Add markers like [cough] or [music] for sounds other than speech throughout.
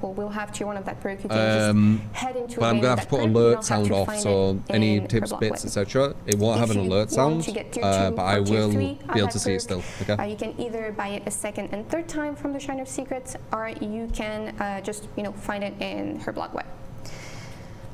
we'll have tier one of that perk. You can Um, just head into But I'm gonna have to put alert sound off, so any tips, bits, etc. It won't have an alert sound, to uh, but I will be able to see it still. uh, Okay. you can either buy it a second and third time from the Shrine of Secrets, or you can uh, just you know find it in her Bloodweb.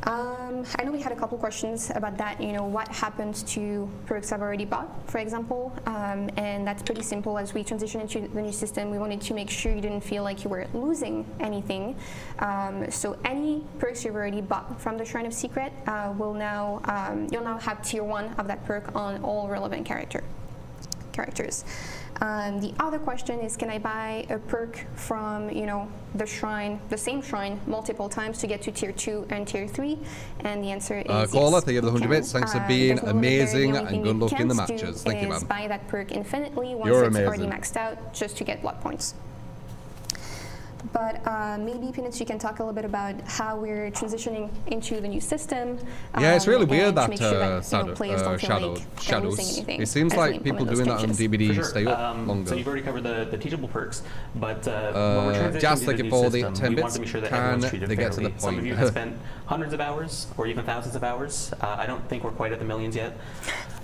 Um, I know we had a couple questions about that. You know, what happens to perks I've already bought, for example, um, and that's pretty simple. As we transition into the new system, we wanted to make sure you didn't feel like you were losing anything. Um, so any perks you've already bought from the Shrine of Secret uh, will now um, you'll now have tier one of that perk on all relevant character characters. Um, the other question is, can I buy a perk from, you know, the shrine, the same shrine, multiple times to get to tier two and tier three? And the answer is Uh, yes. Caller, thank you for the 100 can. bits. Thanks for Uh, being there. Amazing and good luck in the matches. Thank you, man. buy that perk infinitely once You're it's already maxed out, just to get blood points. But uh, maybe Peanits, you can talk a little bit about how we're transitioning into the new system. Yeah, it's um, really weird and that, sure uh, that, you know, players uh, don't feel shadow, like they're shadows. anything It seems as like people doing that on changes. DVD sure. stay up Um, longer. So you've already covered the, the teachable perks, but uh, Uh, we're transitioning just to like the for the system, 10 we bits, to make sure that can everyone's treated they get to the fairly. Some of you have spent hundreds of hours or even thousands of hours. Uh, I don't think we're quite at the millions yet.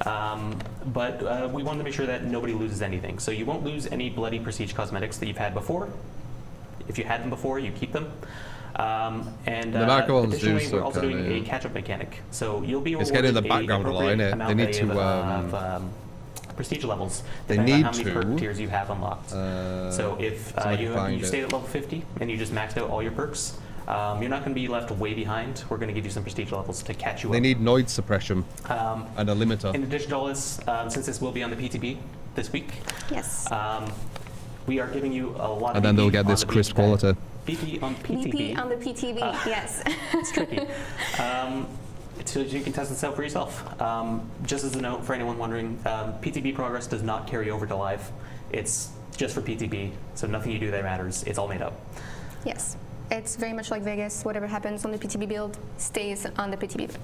Um, but uh, we want to make sure that nobody loses anything. So you won't lose any bloody prestige cosmetics that you've had before. If you had them before, you keep them. Um, and The uh, back ones do additionally, we're suck, also doing kinda, a catch-up mechanic. So you'll be It's rewarded getting the a background a lot, appropriate? They amount need to, of, um, of, um, prestige levels. They depending on need how many perk to. tiers you have unlocked. Uh, so if uh, you, find you it. stay at level 50 and you just maxed out all your perks, um, you're not going to be left way behind. We're going to give you some prestige levels to catch you They up. They need noise suppression um, and a limiter. in addition to all this, um, since this will be on the PTB this week, Yes. We are giving you a lot of And then they'll get this the crisp quality. BP on PTB. BP on the PTB, Uh, yes. it's tricky. Um, so you can test this out for yourself. Um, just as a note for anyone wondering, um, PTB progress does not carry over to live. It's just for PTB, so nothing you do there matters. It's all made up. yes. It's very much like Vegas. Whatever happens on the PTB build stays on the PTB build.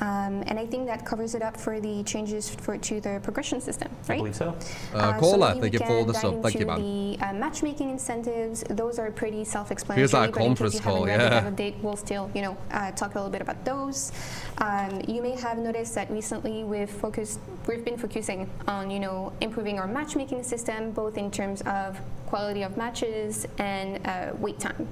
Um, and I think that covers it up for the changes for to the progression system, right? I believe so. Uh, so caller, maybe thank you for the dive sub. Thank you, into man. The uh, matchmaking incentives, those are pretty self-explanatory. Feels like a but in case conference you haven't call, read the yeah. update, we'll still, you know, uh, talk a little bit about those. Um, you may have noticed that recently we've focused, we've been focusing on, you know, improving our matchmaking system, both in terms of quality of matches and uh, wait time.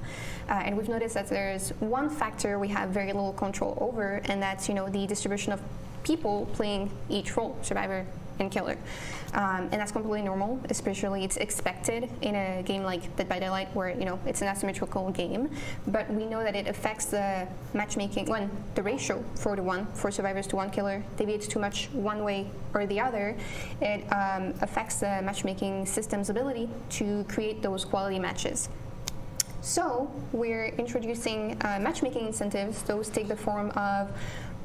Uh, and we've noticed that there's one factor we have very little control over, and that's, you know, the distribution of people playing each role, survivor and killer. Um, and that's completely normal, especially it's expected in a game like Dead by Daylight where, you know, it's an asymmetrical game. But we know that it affects the matchmaking, when the ratio 4 to 1 for survivors to one killer deviates too much one way or the other, it um, affects the matchmaking system's ability to create those quality matches. So we're introducing uh, matchmaking incentives. Those take the form of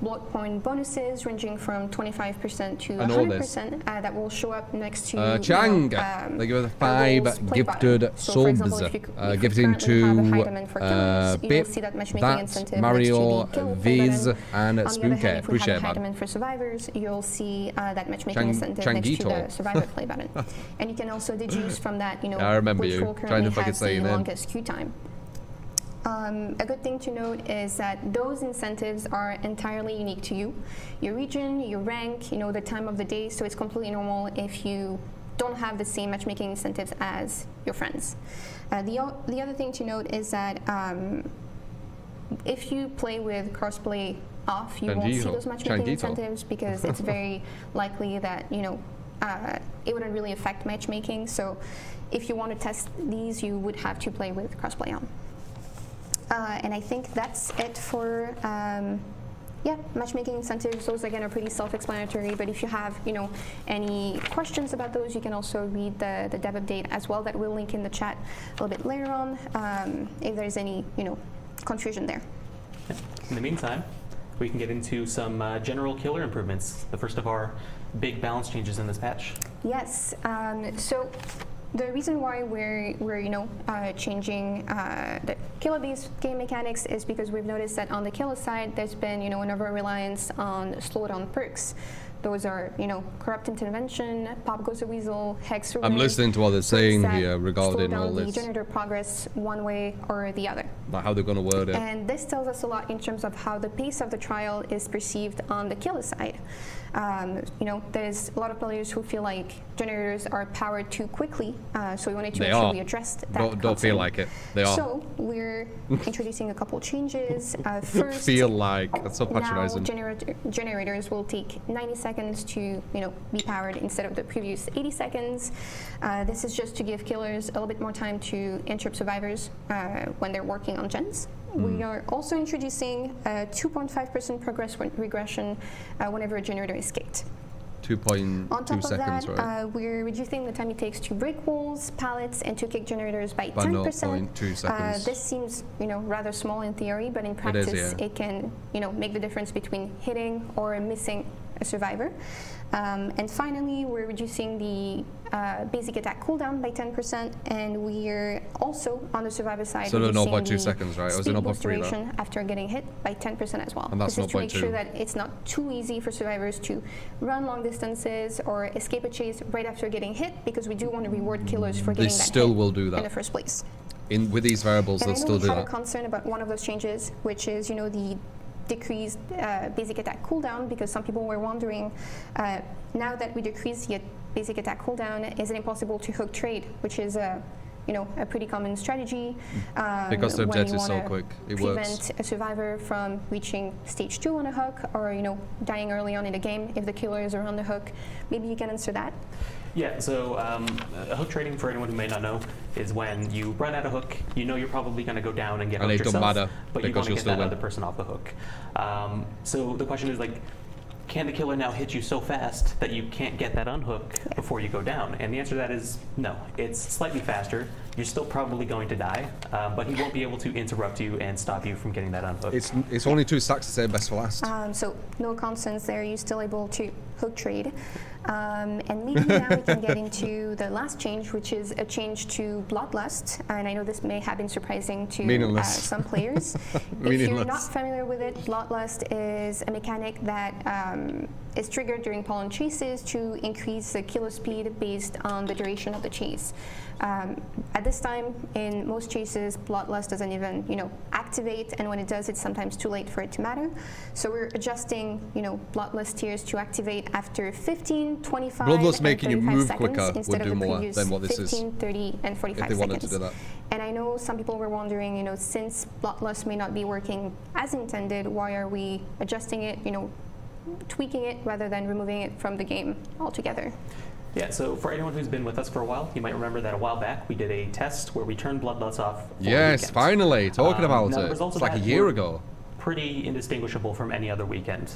blood point bonuses ranging from 25% to this. 100% uh, that will show up next to Uh, Chang, um, thank you for the five gifted button. So for example, subs. if you, Uh, gifting you currently have a high to uh, killers, you will Bip, that That, Mario, next to the kill play Viz, and Spooky. hand, if we have Appreciate a it, high man. for survivors, you'll see uh, that matchmaking Chang- incentive next to the survivor [laughs] play button. and you can also deduce from that, you know, I remember which you trying to currently fucking has say the longest queue time. Um, a good thing to note is that those incentives are entirely unique to you, your region, your rank, you know, the time of the day. So it's completely normal if you don't have the same matchmaking incentives as your friends. Uh, the, o- the other thing to note is that um, if you play with crossplay off, you won't see those matchmaking incentives because it's [laughs] very likely that you know uh, it wouldn't really affect matchmaking. So if you want to test these, you would have to play with crossplay on. Uh, and I think that's it for um, yeah matchmaking incentives. Those again are pretty self-explanatory. But if you have you know any questions about those, you can also read the the dev update as well. That we'll link in the chat a little bit later on. Um, if there's any you know confusion there. In the meantime, we can get into some uh, general killer improvements. The first of our big balance changes in this patch. Yes. Um, so the reason why we're we're you know uh, changing uh, the killer based game mechanics is because we've noticed that on the killer side there's been you know an over reliance on slowdown perks. Those are, you know, corrupt intervention, pop goes a weasel, hex I'm listening to what they're saying that here regarding all the this, generator progress one way or the other. like how they're going to word it. And this tells us a lot in terms of how the pace of the trial is perceived on the killer side. Um, you know, there's a lot of players who feel like generators are powered too quickly, uh, so we wanted to They make sure we addressed that. Don't, don't feel like it. They are. So we're [laughs] introducing a couple changes. Uh, first, feel like that's so now patronizing. generator, generators will take 90 seconds to you know be powered instead of the previous 80 seconds. Uh, this is just to give killers a little bit more time to interrupt survivors uh, when they're working on gens. Hmm. We are also introducing a 2.5% progress regression uh, whenever a generator is kicked. On 2.2 top of that, right? uh, we're reducing the time it takes to break walls, pallets, and to kick generators by By 10%. 0.2 Uh, this seems, you know, rather small in theory, but in is, practice, yeah. it can, you know, make the difference between hitting or missing a survivor. Um, and finally, we're reducing the uh, basic attack cooldown by 10%, and we're also on the survivor side. So the reducing 0.2 the seconds, right? Or is it speed 0.3 boost there? duration after getting hit by 10% as well. And that's this is to make 0.2. sure that it's not too easy for survivors to run long distances or escape a chase right after getting hit, because we do want to reward killers for They getting that still hit will do that in the first place. In with these variables, And they'll know still we do had a that. concern about one of those changes, which is, you know, the decreased uh, basic attack cooldown, because some people were wondering, uh, now that we decrease the basic attack cooldown, is it impossible to hook trade, which is a, you know, a pretty common strategy. Um. Because the when you so quick, it prevent works. a survivor from reaching stage two on a hook, or you know, dying early on in the game if the killer is around the hook. Maybe you can answer that. Yeah, so um, uh, hook trading, for anyone who may not know, is when you run out of hook, you know you're probably going to go down and get And hooked yourself, matter, but you because want to get that win. other person off the hook. Um, so the question is like, can the killer now hit you so fast that you can't get that unhook before you go down? And the answer to that is no. It's slightly faster. You're still probably going to die, um, but he won't be able to interrupt you and stop you from getting that unhook. It's it's only two stacks to say best for last. Um, so no constants there. You're still able to hook trade. Um, and maybe now we can get into the last change, which is a change to Bloodlust. And I know this may have been surprising to uh, some players. [laughs] if you're not familiar with it, Bloodlust is a mechanic that um, is triggered during pollen chases to increase the killer speed based on the duration of the chase. Um, at this time, in most chases, Bloodlust doesn't even, you know, activate, and when it does, it's sometimes too late for it to matter. So we're adjusting, you know, Bloodlust tiers to activate after 15, 25, Bloodlust making you move seconds quicker would instead do of the more than what this is, 15, 30, and 45 if they wanted to seconds. do that. And I know some people were wondering, you know, since Bloodlust may not be working as intended, why are we adjusting it, you know, tweaking it rather than removing it from the game altogether? Yeah, so for anyone who's been with us for a while, you might remember that a while back we did a test where we turned Bloodlust off. for yes, weekend. finally talking Um, about now the it. results It's of like a that year were ago. Pretty indistinguishable from any other weekend,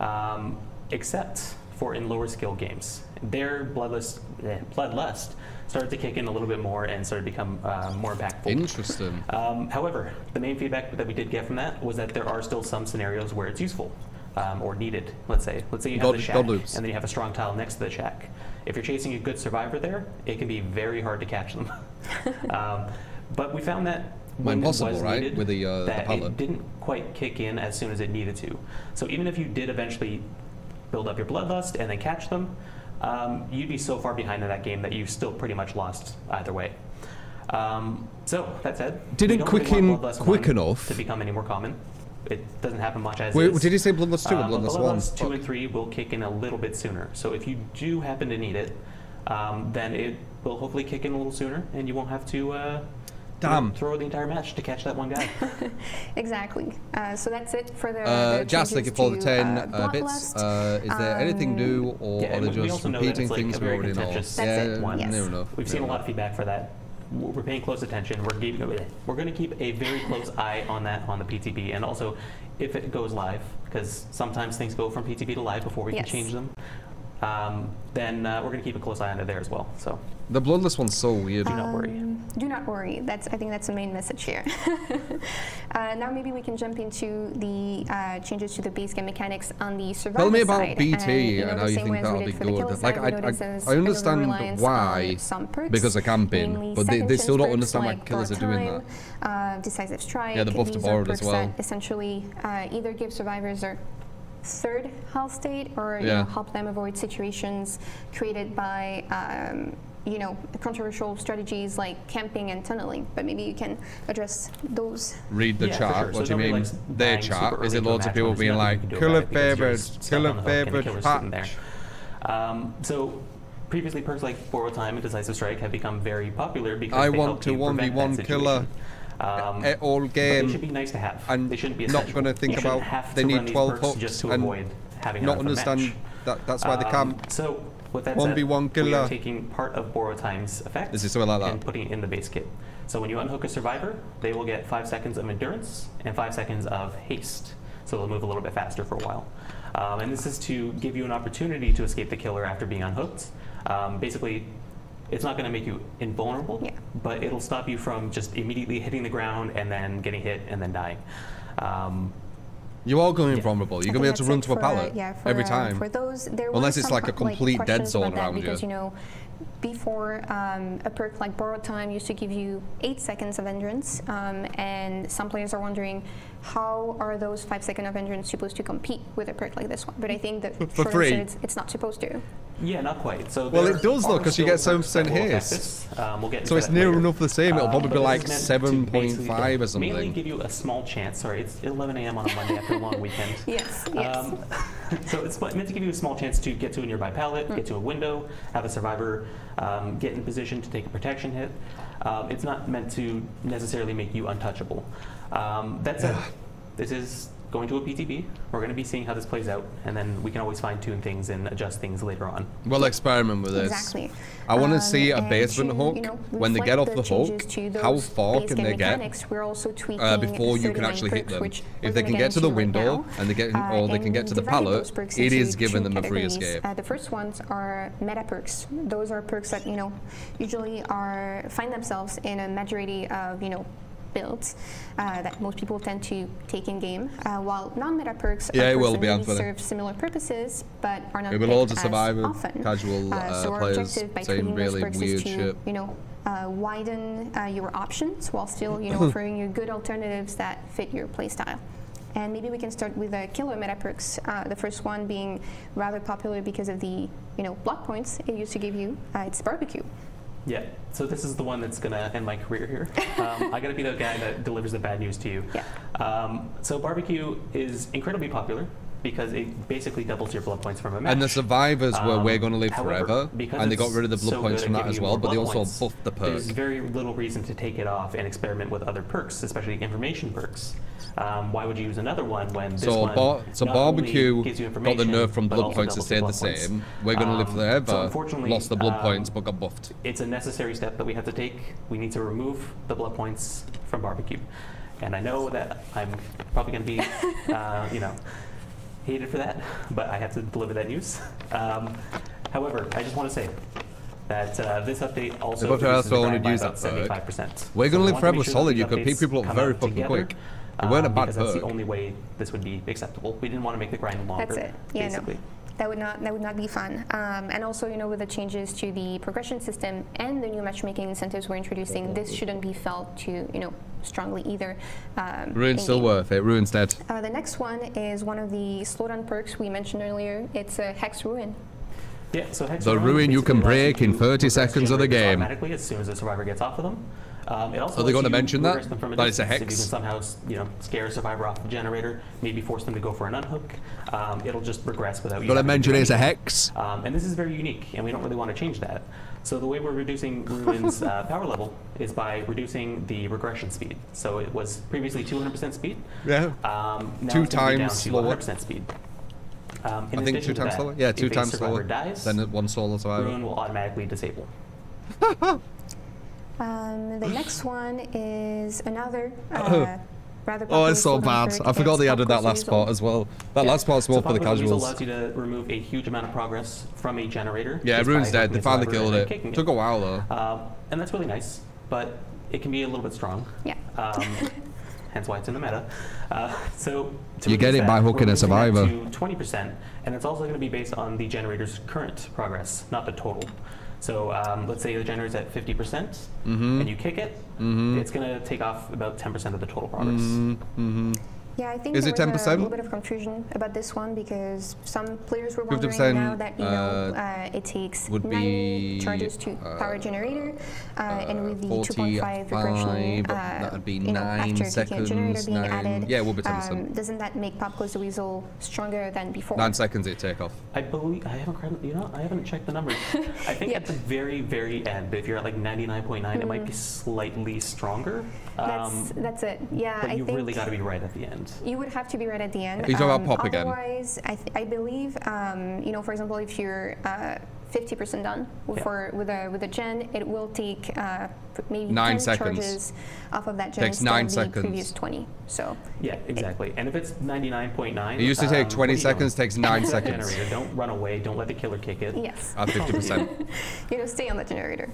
um, except for in lower skill games. Their Bloodlust, eh, Bloodlust started to kick in a little bit more and started to become uh, more impactful. Interesting. Um, however, the main feedback that we did get from that was that there are still some scenarios where it's useful um, or needed. Let's say, let's say you have the shack, and then you have a strong tile next to the shack. If you're chasing a good survivor there, it can be very hard to catch them. [laughs] um, but we found that when it was right, needed, with the, uh, that pallet. it didn't quite kick in as soon as it needed to. So even if you did eventually build up your bloodlust and then catch them, um, you'd be so far behind in that game that you still pretty much lost either way. Um, so that said, Didn't really quicken quick enough? to become any more common. It doesn't happen much as Wait, is. did you say Bloodlust 2 or Uh, but Bloodlust 1? Bloodlust 2 and 3 will kick in a little bit sooner. So if you do happen to need it, um, then it will hopefully kick in a little sooner, and you won't have to uh, Damn. throw the entire match to catch that one guy. [laughs] Exactly. Uh, so that's it for the. Uh, the Jazz, thank for the 10 to, uh, bits. Uh, is there anything Um, new, or yeah, are they we- we just also know that repeating like, things we very already know? contentious That's yeah, it, one. near Yes. enough. We've seen a lot of feedback for that. We're paying close attention. We're keeping we're going to keep a very close eye on that on the PTB, and also if it goes live, because sometimes things go from PTB to live before we Yes. can change them. Um, then uh, we're going to keep a close eye on it there as well. So The Bloodlust one's so weird. do not worry. Um, do not worry. That's I think that's the main message here. [laughs] uh, now maybe we can jump into the uh, changes to the base game mechanics on the survivor Tell me about side. BT and, you know, and the how you same think as we that'll did be for the killer good. side, Like, we I, I, there's I a bit of a understand why, on some perks, because of camping, mainly but they, they still don't understand perks why like killers are doing Time, that. Uh, decisive strike. Yeah, the buff to These borrowed as well. essentially uh, either give survivors or third health state or you know, help them avoid situations created by um, you know controversial strategies like camping and tunneling. But maybe you can address those. Read the Yeah, for chat. sure. What So do you mean? likes Their chart Is it to a loads of people being like, you can killer about it because you're favorite, killer on the hook and a favorite sitting there. patch? Um, so previously, perks like Borrow Time and Decisive Strike have become very popular because I they want help to you prevent 1v1 that killer situation. Um, at all but they should be nice to have. and they shouldn't be not gonna think you about they need 12 hooks just to and avoid having Not understand that that's why they Um, can't. So with that 1v1 said, we are taking part of Borrow Time's effect Is something like that? and putting it in the base kit. So when you unhook a survivor, they will get five seconds of endurance and five seconds of haste. So they'll move a little bit faster for a while. Um, and this is to give you an opportunity to escape the killer after being unhooked. Um, basically, it's not going to make you invulnerable, Yeah. but it'll stop you from just immediately hitting the ground and then getting hit and then dying. Um, You are going Yeah. invulnerable. You're going to be able to run to a for, pallet yeah, for, every time. For those, there Unless it's like a co- complete dead questions about zone that around you. because you know, before um, a perk like borrowed time used to give you eight seconds of endurance, um, and some players are wondering how are those five second of endurance supposed to compete with a perk like this one? But I think the For short free. answer is it's not supposed to. Yeah, not quite. So Well, it does, though, because you get perks 7% that haste. Um, we'll get So it's that near later. enough the same. It'll Um, probably but be like is meant to 7.5 basically or Mainly give you a small chance. Sorry, it's 11 a.m. on a Monday after a long [laughs] weekend. Yes, yes. Um, [laughs] so it's meant to give you a small chance to get to a nearby pallet, get to a window, have a survivor um, get in a position to take a protection hit. Um, it's not meant to necessarily make you untouchable. Um, that said, this is going to a PTB. We're going to be seeing how this plays out, and then we can always fine tune things and adjust things later on. We'll experiment with this. Exactly. I want to Um, see a and basement to, hook you know, when they get off the changes hook. How far can game they get mechanics, We're also uh, before you can actually hit them? If they can get get to the into right window now. and they get, Uh, or they can get to the divided pallet, those perks it into is two giving them a free escape. Uh, the first ones are meta perks. Those are perks that you know usually are find themselves in a majority of you know builds uh, that most people tend to take in game, uh, while non-meta perks Yeah, will be serve similar purposes but are not It will also as survive often. casual, uh, so players objective by saying really perks weird is to shit. you know uh, widen uh, your options while still you know [laughs] offering you good alternatives that fit your playstyle. And maybe we can start with the killer meta perks. Uh, the first one being rather popular because of the you know blood points it used to give you. Uh, it's barbecue. Yeah, so this is the one that's going to end my career here. [laughs] Um, I got to be the guy that delivers the bad news to you. Yeah. Um, so barbecue is incredibly popular because it basically doubles your blood points from a match. And the survivors were Um, We're Gonna Live however, Forever, because and they got rid of the blood so points from that as well, but they also points, buffed the perk. There's very little reason to take it off and experiment with other perks, especially information perks. Um, why would you use another one when this So, one bar- so not only barbecue gives you got the information, nerf from blood points that doubles your the blood points. same. We're Gonna Live Um, Forever So unfortunately, lost the blood um, points but got buffed. it's a necessary step that we have to take. We need to remove the blood points from barbecue. And I know that I'm probably going to be, [laughs] uh, you know, hated for that, but I have to deliver that news. Um, however, I just want to say that uh, this update also But reduces also the only grind by use about that perk. 75%. We're So Gonna Live Forever sure solid. You these could pick people up very out fucking together, quick. It weren't a um, bad because that's the only way this would be acceptable. We didn't want to make the grind longer. That's it. Yeah, basically. no. That would not that would not be fun. Um, and also, you know, with the changes to the progression system and the new matchmaking incentives we're introducing, this shouldn't be felt to you know strongly either. Um, Ruin's still worth it. Ruin's dead. Uh, the next one is one of the slowdown perks we mentioned earlier. It's a Hex Ruin. Yeah, so Hex The Ruin ruin you can break in 30 seconds of the game. Automatically, as soon as the survivor gets off of them. Um, it also Are they gonna mention that? regress Them from a That it's a. If hex? you can somehow, you know, scare a survivor off the generator, maybe force them to go for an unhook. Um, it'll just regress without you. Having to mention it's a hex. Um, and this is very unique, and we don't really want to change that. So the way we're reducing [laughs] Ruin's uh, power level is by reducing the regression speed. So it was previously 200% speed. Yeah. Um, now Two it's gonna be times slower. 100% speed. Um, in I think two times that, slower. Yeah, two times slower. Dies, Then it- one solo survivor. Ruin will automatically disable. [laughs] Um, the next one is another [laughs] uh, rather Oh, it's so bad. I forgot they added that last Weasel. part as well. That Yeah. last part's more so for the Pop Goes casuals. allows you to remove a huge amount of progress from a generator. Yeah, just by Ruin's dead. They finally killed and it. Took a while though. Um, and that's really nice, but it can be a little bit strong. Yeah. Um, [laughs] hence why it's in the meta. Uh, so to You get reduce it by hooking a survivor. To 20%, and it's also going to be based on the generator's current progress, not the total. So um, let's say the generator's at 50%, percent Mm-hmm. and you kick it, it's going to take off about 10% of the total progress. Mm-hmm. Yeah, I think Is there it was a 10%? a little bit of confusion about this one because some players were wondering now that you know uh, uh, it takes would 90 be, charges to power a generator, uh, and with the 2.5 45, regression, uh, that'd be you know, after taking a generator seconds, being nine- added, yeah, it would be 10%. um, doesn't that make Pop Goes the Weasel stronger than before? Nine seconds it take off. I believe I haven't you know I haven't checked the numbers. I think [laughs] Yeah. at the very very end, if you're at like 99.9, it might be slightly stronger. That's Um, that's it. Yeah, but I you think really got to be right at the end. You would have to be right at the end. Are you talking about Pop again? Otherwise, I, th- I believe, um, you know, for example, if you're uh, 50% done Yeah. for with a with a gen, it will take uh, maybe Nine 10 seconds. charges off of that gen Takes instead nine of the seconds. previous 20. So Yeah, exactly. And if it's 99.9, It used to take um, 20 what are you seconds, doing? takes nine seconds. generator. Don't run away. Don't let the killer kick it. yes, At 50%. [laughs] you know, stay on the generator.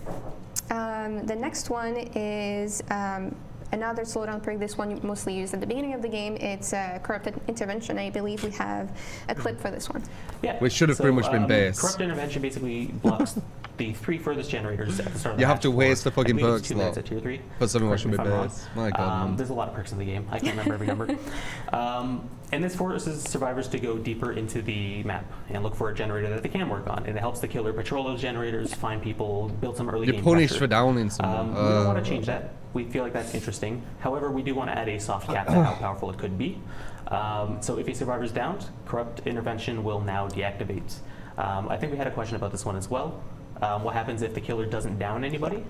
Um, the next one is. Um, Another slowdown perk, this one mostly used at the beginning of the game. It's uh, corrupted intervention. I believe we have a clip for this one. Yeah. Which should have pretty much been um, base. Corrupt intervention basically blocks the three furthest generators at the start of the You have to waste the fucking perks two minutes at tier three. Something Correct that should be base. My God, Um, there's a lot of perks in the game. I can't remember every number. [laughs] Um, and this forces survivors to go deeper into the map and look for a generator that they can work on. And it helps the killer patrol those generators, find people, build some early You're game punished pressure. for downing someone. Um, we don't want Uh, to change that. We feel like that's interesting. However, we do want to add a soft cap to how [coughs] powerful it could be. Um, so if a survivor is downed, corrupt intervention will now deactivate. Um, I think we had a question about this one as well. Um, what happens if the killer doesn't down anybody?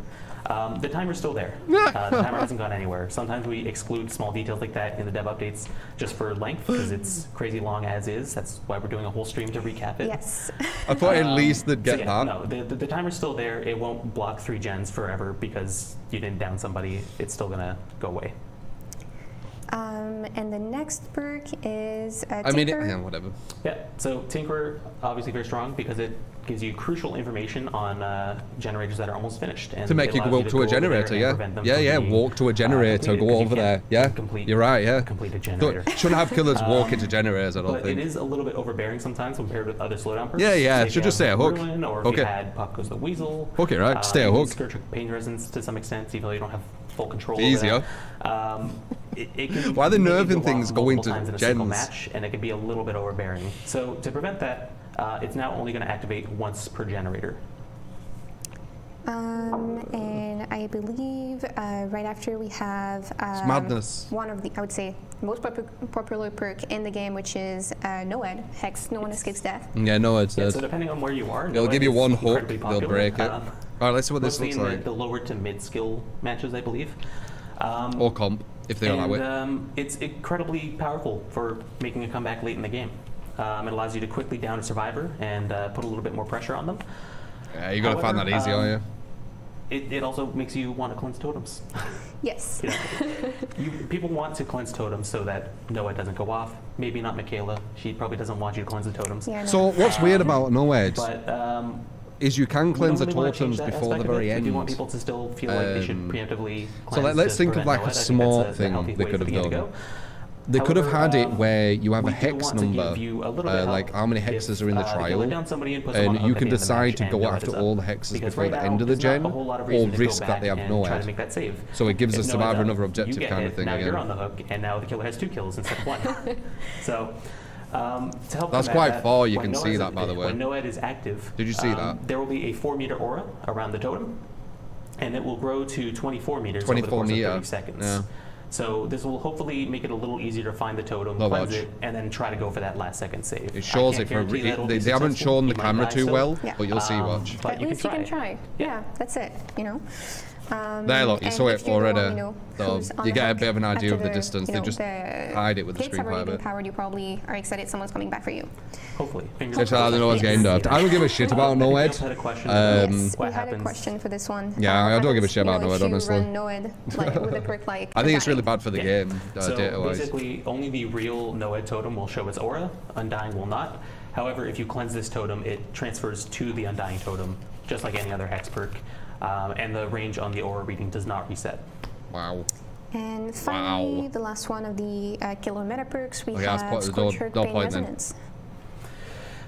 Um, the timer's still there. [laughs] Uh, the timer hasn't gone anywhere. Sometimes we exclude small details like that in the dev updates just for length because it's [sighs] crazy long as is. That's why we're doing a whole stream to recap it. Yes. [laughs] I thought at Um, least they'd so get yeah, that. No, the, the, the timer's still there. It won't block three gens forever because you didn't down somebody. It's still gonna go away. Um, and the next perk is uh, I mean, it, Tinker. yeah, whatever. Yeah. So Tinker obviously very strong because it gives you crucial information on uh, generators that are almost finished. And To make you allows go up to a generator, yeah. Yeah, yeah, being, walk to a uh, generator, completed go 'cause you over there. Yeah, Complete, you're right, yeah. Complete a Don't- generator. [laughs] shouldn't have killers walk Um, into generators, I don't But think. it is a little bit overbearing sometimes compared with other slowdown perks. Yeah, yeah, Say should you just have say a hook. Ruin, or if Hook you it. had Pop Goes the Weasel. Hook it, right? Uh, Stay a hook. Scourge pain resistance to some extent, even though you don't have full control Easier. over that. Um, it, it can Why are they make you nerving go things going to times in a single gens? match, and it can be a little bit overbearing. So to prevent that, uh, it's now only going to activate once per generator. Um, and I believe uh, right after we have um, madness. one of the, I would say, most popu- popular perk in the game, which is uh, Noed, Hex, No One Escapes Death. Yeah, no, it's Yeah, dead. so depending on where you are, They'll give you one hook, they'll break it. Um, All right, let's see what this looks in like. the, the lower to mid skill matches, I believe. Um, Or comp, if they are that and way. um, it's incredibly powerful for making a comeback late in the game. Um, it allows you to quickly down a survivor and uh, put a little bit more pressure on them. Yeah, you're gonna find that however, easy, are um, you? It, it also makes you want to cleanse totems. [laughs] Yes. You know, you, people want to cleanse totems so that Noed doesn't go off. Maybe not Michaela. She probably doesn't want you to cleanse the totems. Yeah, no. So what's weird about no edge But um, is you can cleanse the don't really wanna change totems before the very end. Do want people to still feel like they should Um, preemptively so cleanse let- let's think of like a Noah. I think smart a thing they could have done. They could have However, had it um, where you have a hex number, uh, like how many if, hexes are in the uh, trial, let and put them on and you can the end of the decide to go after all the hexes before right the end of the gen, a whole lot of or reason to go risk that they have no try to head. make that save. So it gives If the survivor another objective kind of thing Now you're again. on the hook, and now the killer has two kills instead of one. [laughs] so. Um, to help That's quite that, far, you can Noed see that, by the way. When Noed is active, Did you see um, that? There will be a four meter aura around the totem, and it will grow to 24 meters over the course meter, of 30 seconds. yeah. So this will hopefully make it a little easier to find the totem, Love cleanse watch. it, and then try to go for that last second save. It shows can't it for a re- that'll they, they haven't shown the camera too still. well, Yeah. but you'll see. Um, Watch. But At you least can you can try. try. Yeah. Yeah, that's it. You know. Um, There, look, you saw it you're already. You, So you get a bit of an idea of the the, distance. You They just the hide it with the gates screen have already quite a been bit. powered. You probably are excited someone's coming back for you. Hopefully. Fingers Actually, I crossed. don't Yes. getting dubbed. I don't give a shit about Um, no anybody edge. else had a question Um, yes, what we had happens? a question for this one. Yeah, I don't give a shit about know, Noed, if you honestly. Noed, like, with perk like [laughs] I think it's really bad for the game, uh, so data-wise. basically, only the real Noed totem will show its aura. Undying will not. However, if you cleanse this totem, it transfers to the Undying totem, just like any other hex perk. Um, and the range on the aura reading does not reset. Wow. And finally, Wow. the last one of the uh, killer meta perks, we Okay, have quite- Scorch don't- Hurt don't Pain point then. Resonance.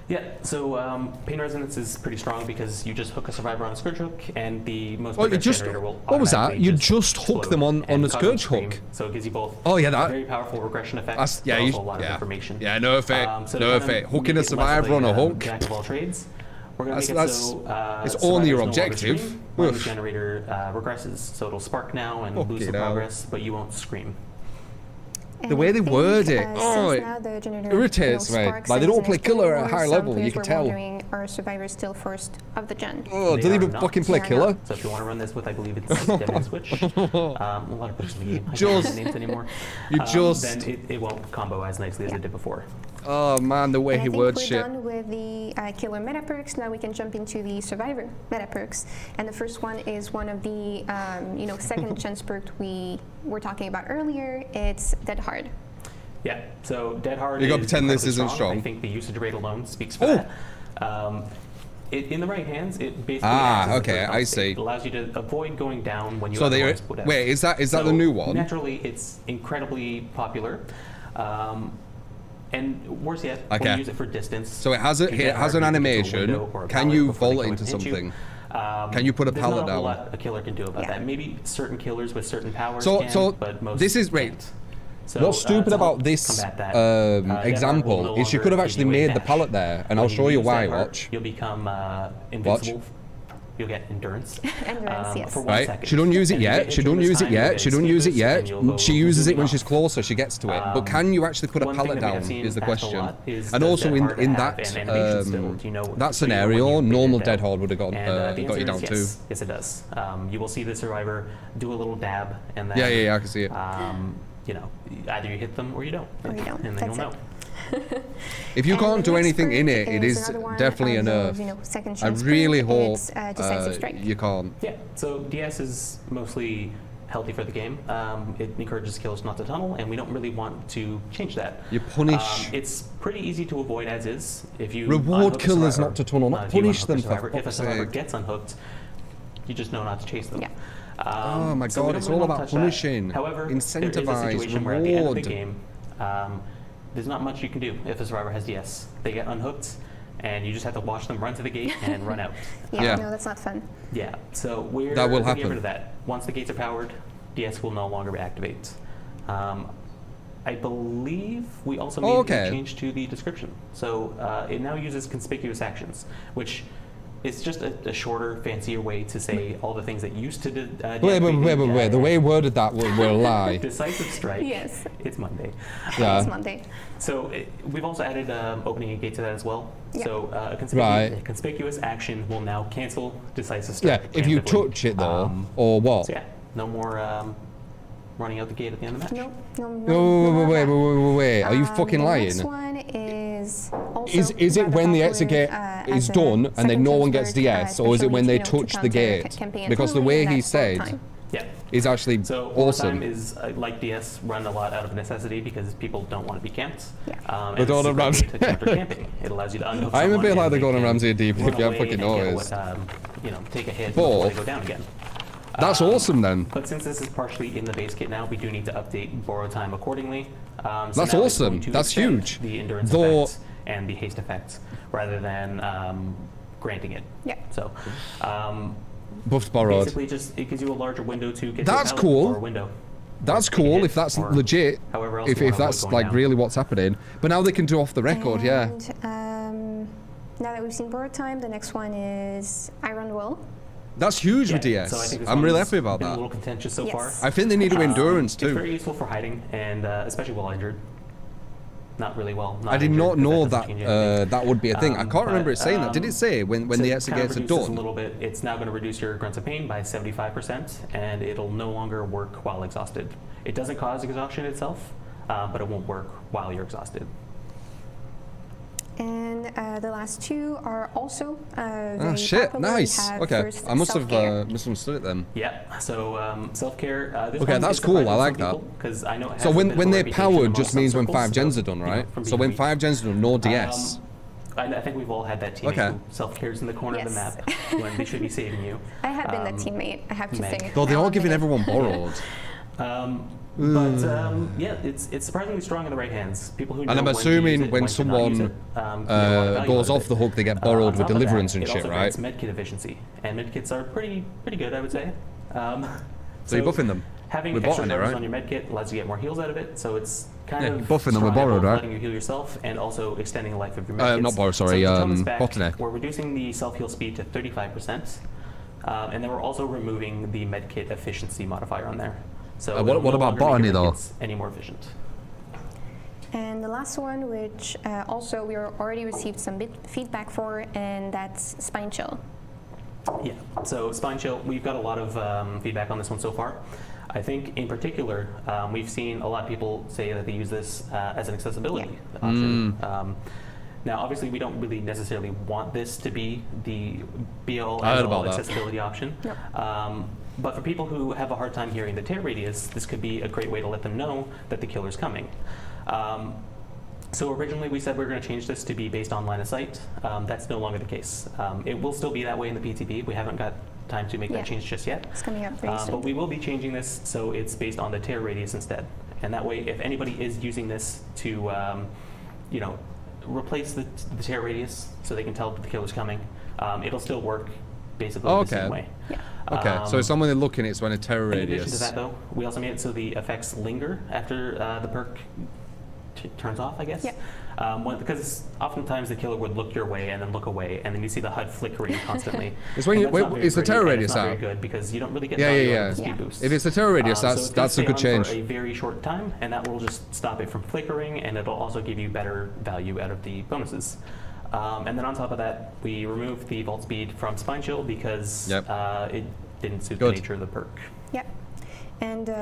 Yeah, so um, pain resonance is pretty strong because you just hook a survivor on a scourge hook, and the most Oh, you progress just- generator will what was that? You just hook them on- on a scourge hook? So it gives you both. Oh, yeah, a that- very powerful regression effect. That's yeah, but you, a lot yeah. of information. Yeah, no effect. Um, so no kind of fair. Hooking a it less of survivor on a um, hook. Jack of all trades. We're gonna That's- make it so uh, it's survivors only your objective. scream when the generator uh, regresses, so it'll spark now and lose Fucking some hell. progress, but you won't scream. And way they think, word it, uh, oh, since it now the generator, irritates me. sparks Like, they don't play killer at a explode, high level, you players can were tell. wondering, Are survivors still first of the gen? Oh, They don't are even not. fucking play They killer. So if you want to run this with, I believe it's Deadman Switch. [laughs] Um, a lot of players in the game. I can't Just- names anymore. you Um, just- then it, it won't combo as nicely as it did before. Oh man, the way And I he think words we're done with the uh, killer meta perks. Now we can jump into the survivor meta perks. And the first one is one of the um, you know second [laughs] chance perks we were talking about earlier. It's dead hard. Yeah. So Dead Hard. You gotta is pretend this isn't strong. I think the usage rate alone speaks for Oh. that. Um, it, in the right hands, it basically Ah, acts as a okay, I see. It allows you to avoid going down when you So they otherwise would have. wait, is that is that the new one? Naturally, it's incredibly popular. Um, and worse yet, when Okay. you use it for distance. So it has a- it has an hard to get to a animation. window or a Can you before they vault into and hit you. something? Um, Can you put a there's pallet not a down? lot a killer can do about Yeah. that. Maybe certain killers with certain powers So- can, so but most this is- wait. can't. So, What's uh, stupid to about this um, uh, Dead Hard will example no is you could have actually you a made the pallet there, and I'll show you use why. Dead Hard, Watch. You'll become uh, invincible. You'll get endurance. [laughs] Endurance, um, yes. For one Right? second. She don't use it yet. She don't use it yet. She don't use it yet. and you'll go She uses it when she's closer. She gets to it. But Um, can you actually put a pallet thing that we have down? Is the question. is And also in in that an animation still? um, you know- that so you know scenario, you've normal dead? dead hard would have got And, uh, uh, got you down is too. yes. Yes, it does. Um, you will see the survivor do a little dab, and then Yeah, yeah, yeah. I can see it. um, you know, either you hit them or you don't, Or you don't. and then That's you'll it. know. If you And can't do anything in it, it is definitely a of nerf. You know, second I really perk. hope It's, uh, uh, you can't. Yeah, so DS is mostly healthy for the game. Um, it encourages killers not to tunnel, and we don't really want to change that. You punish- Um, it's pretty easy to avoid as is. If you Reward killers survivor- not to tunnel, not if punish them, for survivor- If a survivor sake. gets unhooked, you just know not to chase them. Yeah. Um, Oh my so God, don't it's really all about touch that. punishing. However, there is a Incentivize, situation where at the end of the reward. game, um, there's not much you can do if a survivor has DS. They get unhooked, and you just have to watch them run to the gate and run out. [laughs] yeah, Yeah. no, that's not fun. Yeah, so we're That will gonna get happen. rid of that. Once the gates are powered, DS will no longer activate. Um, I believe we also made Oh, okay. a change to the description. So uh, it now uses conspicuous actions, which is just a, a shorter, fancier way to say all the things that used to. De- uh, Wait, wait, deactivate wait, the, wait, wait. The way he worded that will, will [laughs] lie. Decisive strike. Yes. It's Monday. Yeah. It's Monday. So it, we've also added um, opening a gate to that as well. Yeah. So uh, a, conspicu- Right. a conspicuous action will now cancel decisive strike. Yeah, if you touch it though, Um, or what? so yeah, no more um, running out the gate at the end of the match. No, no, no. Wait, no wait, more wait, of wait, that. wait, wait, wait. Are you Um, fucking the lying? Next one is also Is is it when the popular, exit gate uh, is done and then no one gets DS, uh, or is it when they you to touch the gate? Because the way he that's all the said. Yeah. is actually So awesome. overtime is uh, like DS run a lot out of necessity because people don't want to be camped. Yeah. Um, The Gordon Ramsay. to [laughs] camping. It allows you to unhook I'm a bit like the they Gordon can Ramsay DP, if you haven't fucking noise. what, um, you know, take a hit But- before they go down again. That's Um, awesome then. But since this is partially in the base kit now, we do need to update borrow time accordingly. Um, so That's awesome. That's huge. The endurance Though- effects and the haste effects rather than um, granting it. Yeah. So um, Buffed borrowed. basically, just it gives you a larger window to get. That's to cool. Or window. That's cool if that's legit. however else If, if that's like down. really what's happening. But now they can do off the record, yeah. And um, now that we've seen borrowed time, the next one is Iron Will. That's huge with DS. so I think this I'm really happy about been A little contentious so Yes. far. I think they need to Um, endurance It's very too. useful for hiding and uh, especially while injured. Not really well. Not I did not know that uh, that would be a thing. I Um, can't remember it but, saying that. Did it um, say when, when to the kind exit of are done? a little bit. It's now going to reduce your grunts of pain by 75%, and it'll no longer work while exhausted. It doesn't cause exhaustion itself, uh, but it won't work while you're exhausted. And uh, the last two are also uh, very Oh shit! popular. Nice. Okay, I must have self-care. uh, misunderstood it then. Yeah. So um, self-care. Uh, Okay, that's cool, I like that. Because I know. It So has a when when they're powered, just some means when five gens so, are done, you know, right? So when weak. five gens are done, no DS. Um, I, I think we've all had that teammate Okay. who self-cares in the corner of the map when they should be saving you. [laughs] I have been um, that teammate. I have to Meg. say. Though they're all giving everyone [laughs] borrowed. Um, But um, yeah, it's it's surprisingly strong in the right hands. People who And I'm when assuming it, when someone, it, um, can get a lot of uh, goes off the hook, they get Uh, borrowed on with deliverance that, and it shit, also right? grants medkit efficiency, and medkits are pretty pretty good, I would say. Um, [laughs] So you're buffing them. Having We're extra it, right? on your medkit allows you get more heals out of it, so it's kind Yeah, of buffing them at borrowed, right? letting you heal yourself and also extending the life of your Uh, medkits. not borrowed, sorry, So um, back, bottleneck. We're reducing the self heal speed to 35%, um, and then we're also removing the medkit efficiency modifier on there. So Uh, what- what no about longer make botany, though? Any more efficient? And the last one, which uh, also we are already received some bit feedback for, and that's Spine Chill. Yeah. So Spine Chill, we've got a lot of um, feedback on this one so far. I think in particular, um, we've seen a lot of people say that they use this uh, as an accessibility option. Um, now, obviously, we don't really necessarily want this to be the be-all, I heard end-all about that. accessibility option. Yep. But for people who have a hard time hearing the terror radius, this could be a great way to let them know that the killer's coming. Um, so originally we said we are going to change this to be based on line of sight. Um, that's no longer the case. Um, it will still be that way in the PTB. We haven't got time to make Yeah. that change just yet. It's coming up very Um, soon. but we will be changing this so it's based on the terror radius instead. And that way, if anybody is using this to, um, you know, replace the, the terror radius so they can tell that the killer's coming, um, it'll still work basically Oh, the same okay. way. Yeah. Okay, so Um, it's someone they're looking, it's when a terror in addition to radius. that, though, we also made it so the effects linger after uh, the perk t- turns off, I guess. Yeah. Um, when, because oftentimes the killer would look your way and then look away, and then you see the HUD flickering constantly. [laughs] It's when you- wait, not very is the terror radius it's not very good because you don't really get Yeah, value yeah, out yeah. speed boost. If it's a terror radius, Um, that's so it's gonna that's a good change. For a very short time, and that will just stop it from flickering, and it'll also give you better value out of the bonuses. Um, and then on top of that, we removed the vault speed from Spine Chill because Yep. uh, it didn't suit Good. the nature of the perk. Yeah. And uh,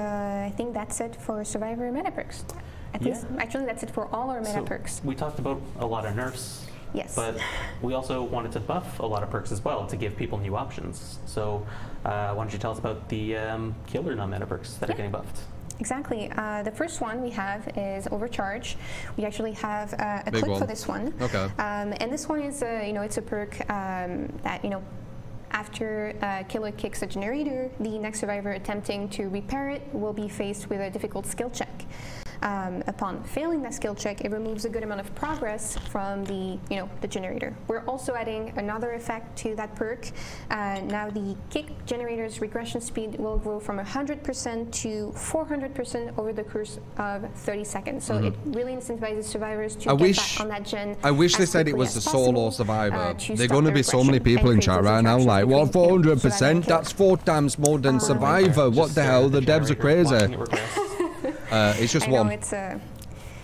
I think that's it for Survivor meta perks. At Yeah. least, actually, that's it for all our meta So, perks. We talked about a lot of nerfs, Yes. but we also wanted to buff a lot of perks as well to give people new options. So uh, why don't you tell us about the um, killer non-meta perks that are getting buffed? Exactly. Uh, the first one we have is Overcharge. We actually have uh, a Big clip for this one. Okay. Um, and this one is, a, you know, it's a perk um, that, you know, after uh, killer kicks a generator, the next survivor attempting to repair it will be faced with a difficult skill check. Um, upon failing that skill check, it removes a good amount of progress from the, you know, the generator. We're also adding another effect to that perk. Uh, now the kick generator's regression speed will grow from 100% to 400% over the course of 30 seconds. So it really incentivizes survivors to Mm-hmm. I get wish- back on that gen. I wish they said it was the solo possible, survivor. uh, to There's going to be so many people in chat right now like, attractions what, between, you know, 400%? survivor and That's four times more than Um, Survivor. What the hell? at The devs are crazy. [laughs] Uh, it's just [laughs] I know one. it's a,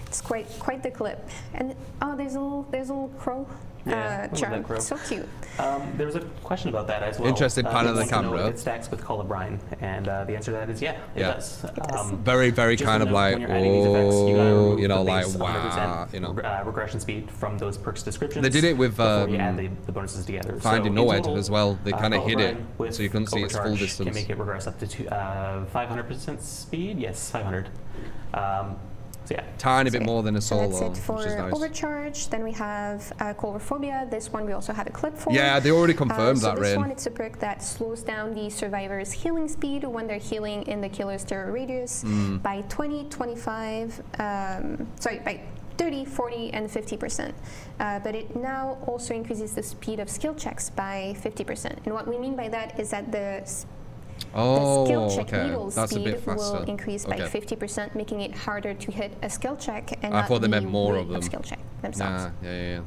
it's quite quite the clip. And oh, there's a little there's a little crow. Yeah, uh, charm. So cute. Um, there was a question about that as well. Interesting Uh, pan of they the wanted to know camera. It stacks with Call of Brine, and uh, the answer to that is yeah, it Yeah. does. does. Very, very kind of note, like, when you're adding these effects, you, gotta oh, remove you know, like, base 100%, wow, you know. uh, regression speed from those perks descriptions. They did it with, before you um, add the, the bonuses together. Finding so in Nowhere as well. They uh, kinda Call hid it, so you couldn't see its full Overcharge distance. Can make it regress up to two, uh, 500% speed. Yes, 500. Um, so yeah, Tiny So bit more than a So solo, that's it for which is nice. overcharge. Then we have uh, Coulrophobia. This one we also have a clip for. Yeah, they already Uh, confirmed so that, this Rain. one, it's a perk that slows down the survivor's healing speed when they're healing in the killer's terror radius Mm. by 20, 25, um, sorry, by 30, 40, and 50%. Uh, but it now also increases the speed of skill checks by 50%. And what we mean by that is that the s- Oh, the skill oh, check okay. needle That's a speed bit faster. will increase by 50%, making it harder to hit a skill check and I not thought they meant more of them. skill check themselves. Nah, yeah, yeah, yeah.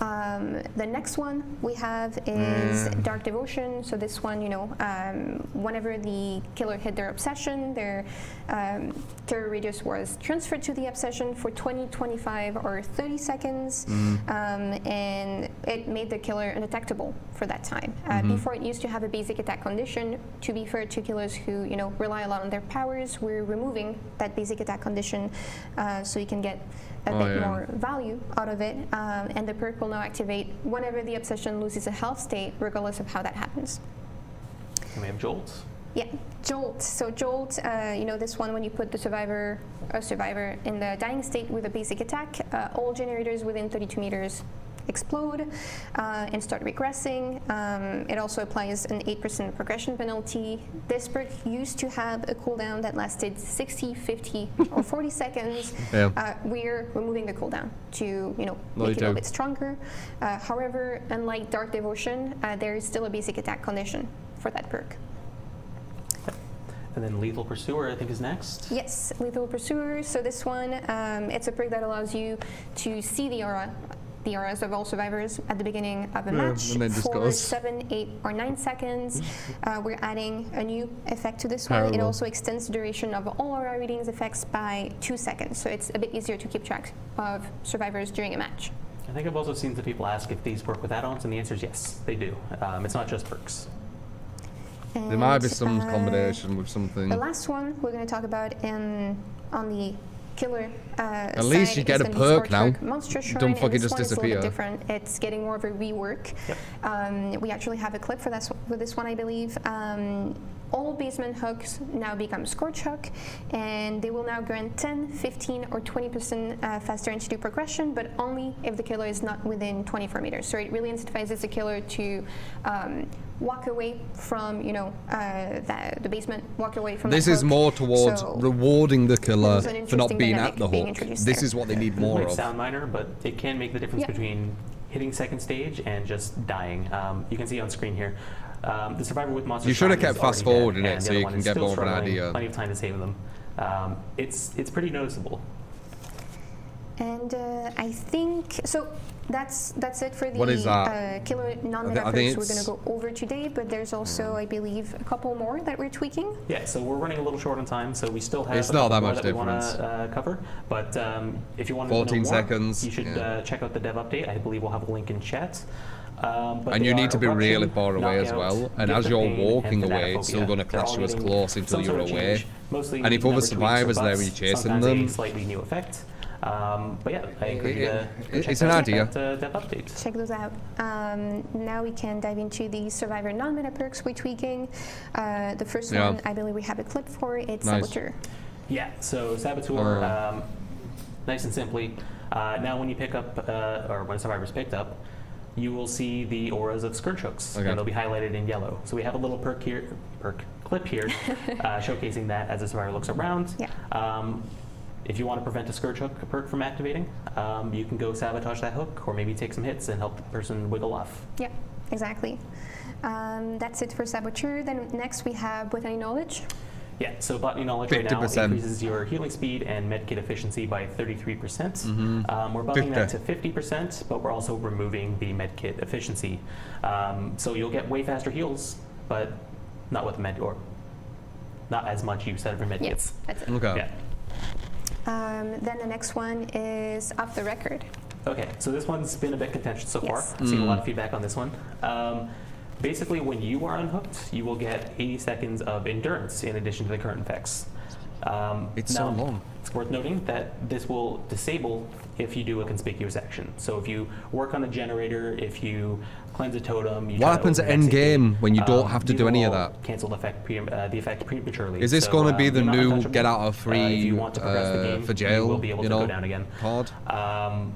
Um, the next one we have is Mm. Dark Devotion. So this one, you know, um, whenever the killer hit their obsession, their um, terror radius was transferred to the obsession for 20, 25, or 30 seconds, Mm-hmm. um, and it made the killer undetectable for that time. Uh, Mm-hmm. Before it used to have a basic attack condition. To be fair to killers who, you know, rely a lot on their powers, we're removing that basic attack condition uh, so you can get a Oh, bit yeah. more value out of it, um, and the perk will now activate whenever the obsession loses a health state, regardless of how that happens. and we have Jolt. Yeah, Jolt. So Jolt, uh, you know this one when you put the survivor, a survivor in the dying state with a basic attack, uh, all generators within 32 meters explode uh, and start regressing. Um, it also applies an 8% progression penalty. This perk used to have a cooldown that lasted 60, 50, or [laughs] 40 seconds. Yeah. Uh, we're removing the cooldown to you know No, make you it a little bit stronger. Uh, however, unlike Dark Devotion, uh, there is still a basic attack condition for that perk. And then Lethal Pursuer, I think, is next. Yes, Lethal Pursuer. So this one, um, it's a perk that allows you to see the aura, the auras of all survivors at the beginning of a Yeah, match and then for goes. seven, eight, or nine seconds. Uh, we're adding a new effect to this one. It also extends the duration of all aura readings effects by two seconds, so it's a bit easier to keep track of survivors during a match. I think I've also seen some people ask if these work with add-ons, and the answer is yes, they do. Um, it's not just perks. There might be some uh, combination with something. The last one we're going to talk about in on the killer. Uh, At least you get a perk now. Monstrous Shrine, Don't fucking just one is a little bit disappear. different. It's getting more of a rework. Yep. Um, we actually have a clip for this for this one, I believe. Um, all basement hooks now become Scourge Hook, and they will now grant 10, 15, or 20% uh, faster entity progression, but only if the killer is not within 24 meters. So it really incentivizes the killer to um, walk away from, you know, uh, the, the basement, walk away from. This that is hook. more towards So- rewarding the killer for not being at the being hook. This there. is what they need This more might of. sound minor, but it can make the difference Yeah. between hitting second stage and just dying. Um, you can see on screen here. Um, the survivor with monster. You should have kept fast forwarding it so you can get more of an idea. Plenty of time to save them. Um, it's it's pretty noticeable. And uh, I think so. That's that's it for the What is that? Uh, killer non-meta I we're going to go over today. But there's also, I believe, a couple more that we're tweaking. Yeah, so we're running a little short on time, so we still have It's not that more much that we want to uh, cover. But um, if you want to 14 know more, seconds, you should yeah. uh, check out the dev update. I believe we'll have a link in chat. Um, but And you need to be really far away as well. And as you're walking away, it's still gonna They're clash you as close until you're away. Mostly And if number other tweaks or survivors there when you're chasing sometimes them- a slightly new effect. Um, but yeah, I encourage you to It- check it's an out idea. That, uh, dev update. Check those out. Um, now we can dive into the survivor non-meta perks we're tweaking. Uh, the first Yeah. one, I believe we have a clip for. It's Nice. Saboteur. Yeah, so Saboteur, um, nice and simply, uh, now when you pick up, uh, or when Survivor's picked up, you will see the auras of Scourge Hooks, Okay. and they'll be highlighted in yellow. So we have a little perk here, perk clip here, [laughs] uh, showcasing that as the Survivor looks around. Yeah. Um, if you want to prevent a Scourge Hook perk from activating, um, you can go sabotage that hook, or maybe take some hits and help the person wiggle off. Yeah, exactly. Um, that's it for Saboteur. Then next we have Botany Knowledge. Yeah, so Botany Knowledge right now increases your healing speed and medkit efficiency by 33%. percent Mhm. Um, we're bumping that to 50. 50%, but we're also removing the medkit efficiency. Um, so you'll get way faster heals, but not with med or not as much use out of your medkits. Yes, that's it. Okay. Yeah. Um, then the next one is Off the Record. Okay, so this one's been a bit contentious so Yes. far. I've seen a lot Mm. of feedback on this one. Um, basically, when you are unhooked, you will get 80 seconds of endurance in addition to the current effects. Um, It's so now, long. It's worth noting that this will disable if you do a conspicuous action. So if you work on a generator, if you cleanse a totem, you What to happens at end game when you don't um, have to these do any of that? Cancel the effect, pre- uh, the effect prematurely. Is this So, going to um, be the new get out of Uh, if free you want to progress the uh, game, for you jail? will be able you to know, go down again. card? Um,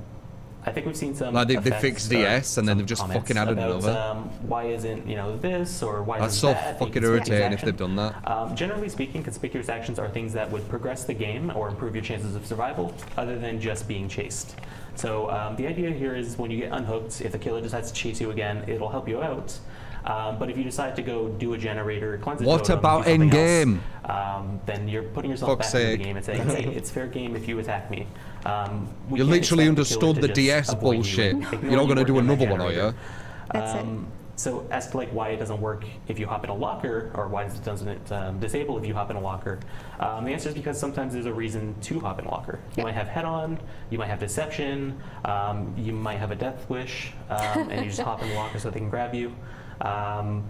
I think we've seen some. Like, they- they fixed DS and then they've just fucking added about, another. Um, why isn't you know this or why That's isn't so that? a fucking irritating if they've done that. Um, generally speaking, conspicuous actions are things that would progress the game or improve your chances of survival, other than just being chased. So um, the idea here is when you get unhooked, if the killer decides to chase you again, it'll help you out. Um, but if you decide to go do a generator, cleanse a What totem, about do in-game? else, um, then you're putting yourself Fuck's back into sake. the game and saying, hey, it's fair game if you attack me. Um, we You literally expect the killer understood the DS avoid you bullshit. [laughs] You're not going to do working on that another one, are you? generator. That's it. Um, So as to like why it doesn't work if you hop in a locker, or why it doesn't um, disable if you hop in a locker, um, the answer is because sometimes there's a reason to hop in a locker. You Yeah. might have head on, you might have deception, um, you might have a death wish, um, and you just [laughs] hop in the locker so they can grab you. Um,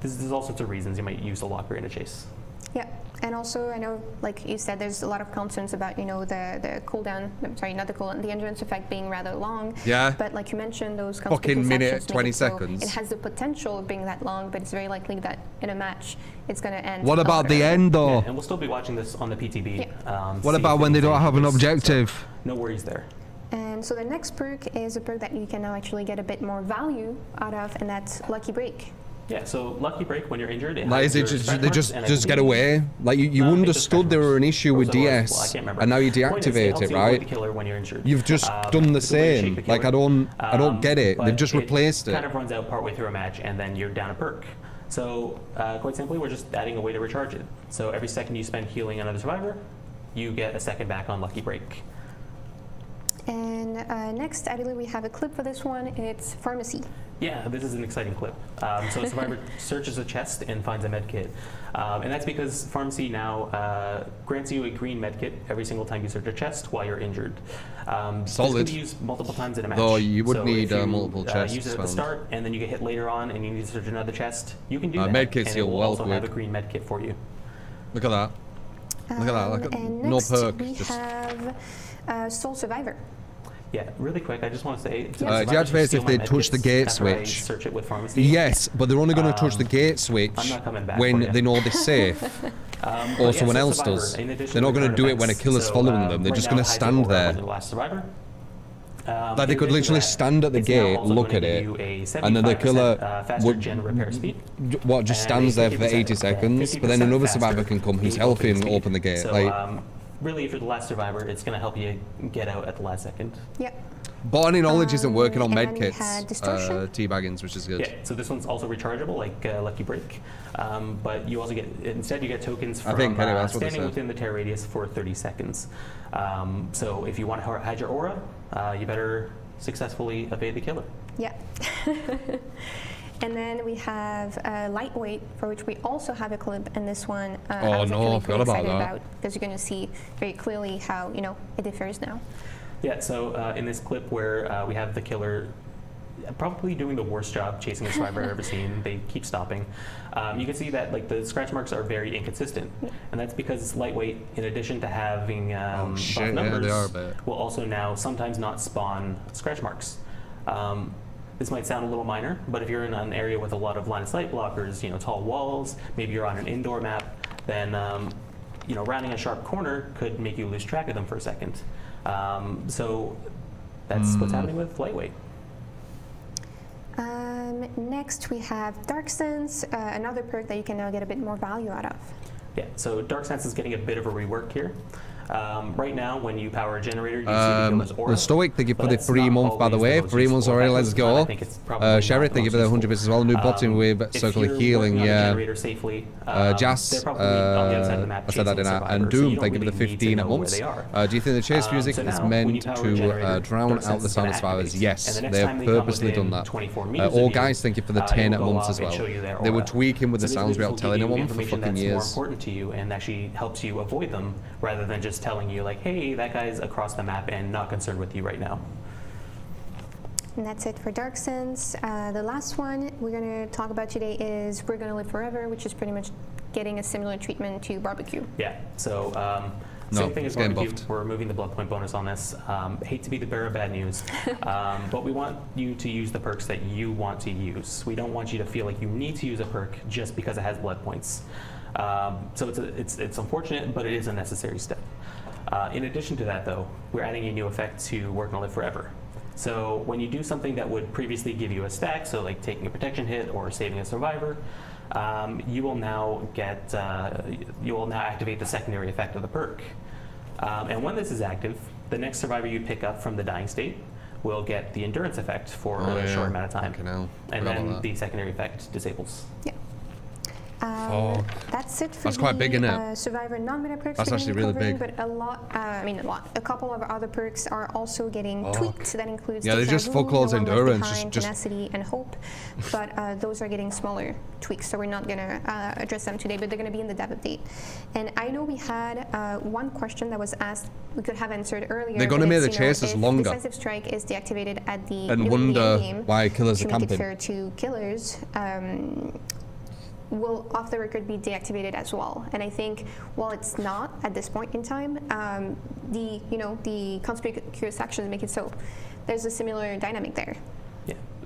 there's, there's all sorts of reasons you might use a locker in a chase. Yeah, and also I know, like you said, there's a lot of concerns about you know the the cooldown. I'm sorry, not the cooldown, the endurance effect being rather long. Yeah. But like you mentioned, those Fucking conspicuous minute, actions 20 it so seconds. It has the potential of being that long, but it's very likely that in a match it's going to end. What about lot the earlier. end, though? Yeah, and we'll still be watching this on the PTB. Um, What about when they don't have an changes. So, objective? no worries there. And And so the next perk is a perk that you can now actually get a bit more value out of, and that's Lucky Break. Yeah, so lucky break when you're injured. It Like, hides is it just, they just just get away? Like you, you No, I think just understood there scratch were an issue with was it worse? DS, Well, I can't remember. and now you deactivate it, right? killer when you're injured. You've just Um, done the it's a way to same. the Like I don't, I don't Um, get it. They've but just replaced it. Kind of runs out partway through a match, and then you're down a perk. So uh, quite simply, we're just adding a way to recharge it. So every second you spend healing another survivor, you get a second back on Lucky Break. And uh, next, I believe we have a clip for this one. It's Pharmacy. Yeah, this is an exciting clip. Um, so a survivor [laughs] searches a chest and finds a med kit. Um, and that's because pharmacy now uh, grants you a green med kit every single time you search a chest while you're injured. Um, This Solid. can be used multiple times in a match. Though you would So need, if uh, you, multiple uh, chests use it at the start and then you get hit later on and you need to search another chest, you can do Uh, that. med kits and it will well also have a green med kit for you. Look at that. Look at that, look Um, at- and no next perk, we just- have uh, Soul Survivor. Yeah, really quick, I just want to say. Yeah. Uh, deactivate who if they touch the gate switch. Search it with pharmacy. Yes, but they're only going to touch the Um, gate switch I'm not coming back when they know they're [laughs] safe. Um, Or yeah, someone so else Survivor, does. They're not gonna current do it when a killer's so, following um, them. They're right just gonna stand there. the. Um, Like, they could literally stand at the gate, look at it, you and then the killer uh, would- gen repair speed. What just And stands there for 80 seconds, but then another survivor can come who's healthy and open the gate. Like, um, really, if you're the last survivor, it's going to help you get out at the last second. Yep. botany knowledge isn't um, working on and med then we had Distortion. Uh, teabaggins, which is good. Yeah, so this one's also rechargeable, like uh, Lucky Break, um, but you also get instead you get tokens I from think, anyway, uh, that's what they standing within the terror radius for 30 seconds. Um, so if you want to hide your aura, uh, you better successfully evade the killer. Yeah. [laughs] and then we have uh, Lightweight, for which we also have a clip, and this one uh, I Oh, was no, actually I pretty forgot about excited that. about because you're going to see very clearly how you know it differs now. Yeah, so uh, in this clip where uh, we have the killer probably doing the worst job chasing a survivor I've ever [laughs] seen, they keep stopping. Um, you can see that like the scratch marks are very inconsistent, and that's because lightweight, in addition to having um, Oh, buff shit, yeah, they numbers, are a will also now sometimes not spawn scratch marks. Um, this might sound a little minor, but if you're in an area with a lot of line of sight blockers, you know, tall walls, maybe you're on an indoor map, then um, you know, rounding a sharp corner could make you lose track of them for a second. Um, so that's what's Hmm. happening with lightweight. Um, next, we have Dark Sense, uh, another perk that you can now get a bit more value out of. Yeah, so Dark Sense is getting a bit of a rework here. Um, right now, when you power a generator, you Um, see the the Stoic, thank you for the not month, by the way. Three months already, let's go. Uh, Sherry, thank you for the 100 bits as well. New bottom Um, with if circular healing, yeah. safely, Uh, um, Jas, they're probably on the other side of the uh, I said that in. And Doom, thank you for the really need 15 know at once. Uh, do you think the chase Um, music is meant you power a to uh, drown out the sound of survivors? Yes, And the next they have purposely done that. 24 Uh, all guys, thank you for the uh, 10 at months as well. show you their They were tweaking with the sounds without telling anyone for fucking years. important to you and actually helps you avoid them rather than just telling you like, hey, that guy's across the map and not concerned with you right now. And that's it for Dark Sense. Uh, the last one we're going to talk about today is We're Gonna Live Forever, which is pretty much getting a similar treatment to barbecue. Yeah. So um, No, same thing as it's getting barbecue. buffed. We're removing the blood point bonus on this. Um, hate to be the bearer of bad news, [laughs] um, but we want you to use the perks that you want to use. We don't want you to feel like you need to use a perk just because it has blood points. Um, so it's, a, it's it's unfortunate, but it is a necessary step. Uh, in addition to that, though, we're adding a new effect to We're Gonna Live Forever. So when you do something that would previously give you a stack, so like taking a protection hit or saving a survivor, um, you will now get uh, you will now activate the secondary effect of the perk. Um, and when this is active, the next survivor you pick up from the dying state will get the endurance effect for Oh, a yeah. short amount of time, Fucking hell. and then the secondary effect disables. Yeah. Um, that's it for That's quite the, big, innit? Uh, Survivor non-meta perks. That's actually really big. But a lot, uh, I mean a lot, a couple of other perks are also getting tweaked. That includes Yeah, they're just Vu, fuck all's No One Left endurance, Behind, just- tenacity and hope. but uh, those are getting smaller tweaks, so we're not gonna uh, address them today. But they're gonna be in the dev update. And I know we had uh, one question that was asked. We could have answered earlier. They're gonna make the you know, longer. Decisive strike is deactivated at the And the wonder why killers to are make it camping. fair to killers. Um, will off the record be deactivated as well. And I think while it's not at this point in time, um, the you know the conspicuous actions make it so. There's a similar dynamic there.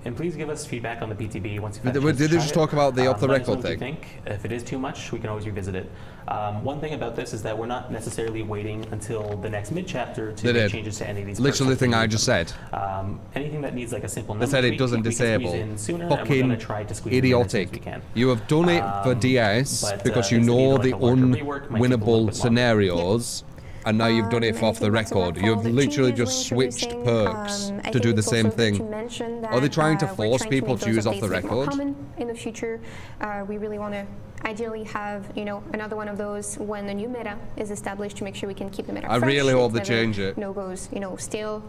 And please give us feedback on the PTB once you've Did had a they- chance to did they just it. talk about the Um, off the let us know record thing? think. If it is too much, we can always revisit it. Um, one thing about this is that we're not necessarily waiting until the next mid chapter to They make did. changes to any of these. Literally the thing I just said. Um, anything that needs like a simple They said it doesn't disable. in sooner, Fucking gonna try to squeeze in as we idiotic. can. You have done it for Um, DS but, because uh, you it's gonna be know the a larger rework, might take a little unwinnable scenarios, and now you've done it Um, off the record. You've literally just switched introducing, perks um, to do the same also good to thing. Are they trying to uh, force people to use off the a bit more record? in the future. Uh, we really want to ideally have you know another one of those when the new meta is established to make sure we can keep the meta I fresh. really hope they change it. Know, goes you know stale.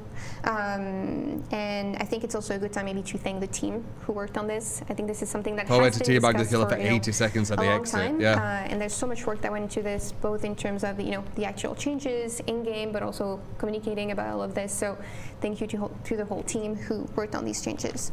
Um, and I think it's also a good time maybe to thank the team who worked on this. I think this is something that Oh, has to teabag the killer for, for you know, seconds at a the exit, time, yeah. uh, and there's so much work that went into this, both in terms of you know the actual changes in game, but also communicating about all of this. So, thank you to, to the whole team who worked on these changes.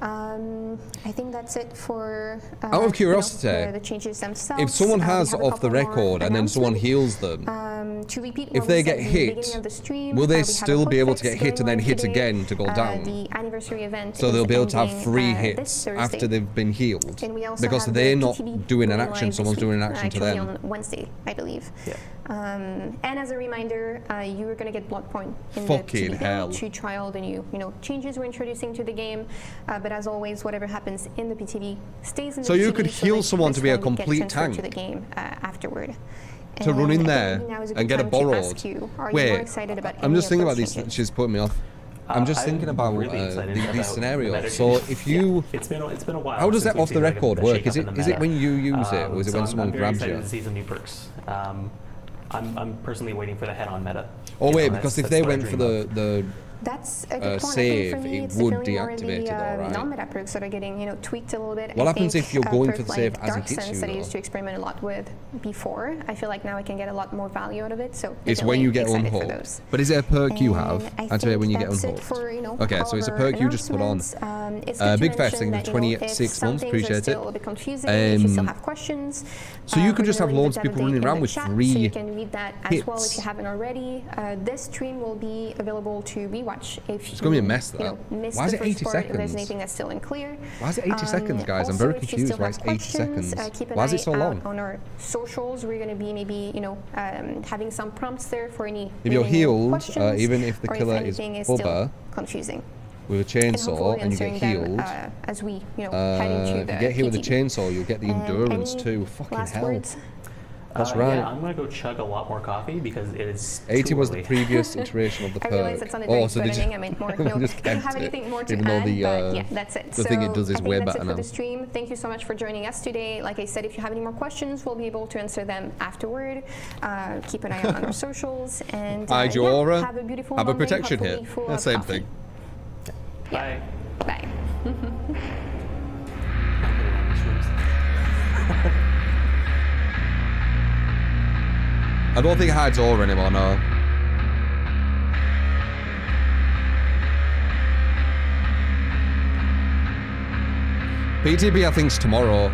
Um, I think that's it for. Uh, Out of you know, curiosity, the, the changes themselves. If someone Uh, has a off the record and then someone heals them, Um, to repeat If they get the hit, of the stream, will uh, they still be able to get hit and then hit today. again to go Uh, down? The anniversary event. so they'll be able to have three uh, hits this after they've been healed. And we also Because they're the not doing an action, someone's doing an action to them. on Wednesday, I believe. Yeah. Um, and as a reminder, uh, you are going to get blood point in Fucking the hell. to trial the new, you know, changes we're introducing to the game. Uh, but as always, whatever happens in the PTB stays in the So you could so heal that someone to be a won't get complete transferred to the game uh, afterward. To run in there think now is a and get a time to borrowed. You, Wait, you more excited about I'm just thinking about these. changes? She's putting me off. I'm just Uh, thinking about really uh, the- about these scenarios. meta So changes. if Yeah, you, it's been a, it's been a while. how does that off the seen, like, record work? Is shakeup it in the is it meta. when you use it, or is it when I'm- someone I'm very grabs excited you? to see some new perks. Um, I'm, I'm personally waiting for the head-on meta. Oh wait, know, because if they went for the the That's a good uh, point. Save, me, it it's would definitely more deactivate the, it, uh, alright. non-meta perks that are getting you know tweaked a little bit. What I happens think if you're going perk for the like save as it Dark hits Sense you, that I used to experiment a lot with before. I feel like now I can get a lot more value out of it. So it's when you get excited for unhooked. But is it a perk you have? I Activate think when you get that's it unhooked. for, you know, Okay, so it's a perk you just put on. announcements. Um, it's Uh, big fast mention thing, that, the you know, 26 months, things appreciate still it. A little bit confusing. if you Um, still have questions, so you uh, could just have we're loads of people running around with the chat, free So you can read that as well if you haven't already. Uh, this stream will be available to rewatch if It's gonna be a mess, you know, Why is it 80 part, If there's seconds? anything that's still unclear. Why is it 80 seconds, guys? I'm very confused why have it's 80 seconds. Uh, Why is it so long? on our socials. We're going to be maybe you know um, having some prompts there for any If you're healed, uh, even if the killer if is is still confusing. with a chainsaw hopefully and you get answering them, healed, uh, as we you know uh, if the you get hit with a chainsaw, you'll get the And endurance too. Fucking last hell. words? That's Uh, right. Yeah, I'm gonna go chug a lot more coffee because it is. 80 too was the previous [laughs] iteration of the I perk. realize it sounded very oh, so did threatening. you? I meant [laughs] more. You know, just if you have anything more to even though add, the, uh, yeah, that's it. the so thing it does is I think way that's better it for now. the stream. Thank you so much for joining us today. Like I said, if you have any more questions, we'll be able to answer them afterward. Uh, keep an eye out on our [laughs] socials and uh, Hide your yeah, aura, have a beautiful have a protection hopefully hit. Yeah, same coffee. thing. Bye. Bye. I don't think it hides aura anymore, no. PTB, I think's tomorrow.